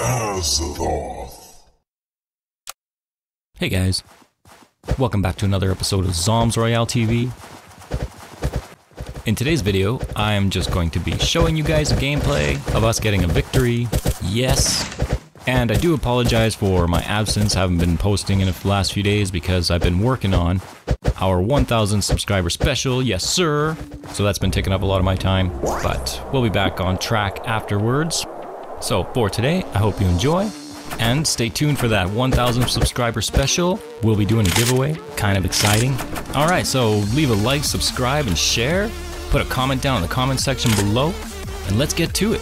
Azeroth. Hey guys, welcome back to another episode of Zombs Royale TV. In today's video, I am just going to be showing you guys a gameplay of us getting a victory. Yes. And I do apologize for my absence. I haven't been posting in the last few days because I've been working on our 1000 subscriber special. Yes, sir. So that's been taking up a lot of my time, but we'll be back on track afterwards. So for today, I hope you enjoy. And stay tuned for that 1000 subscriber special. We'll be doing a giveaway, kind of exciting. All right, so leave a like, subscribe, and share. Put a comment down in the comment section below, and let's get to it.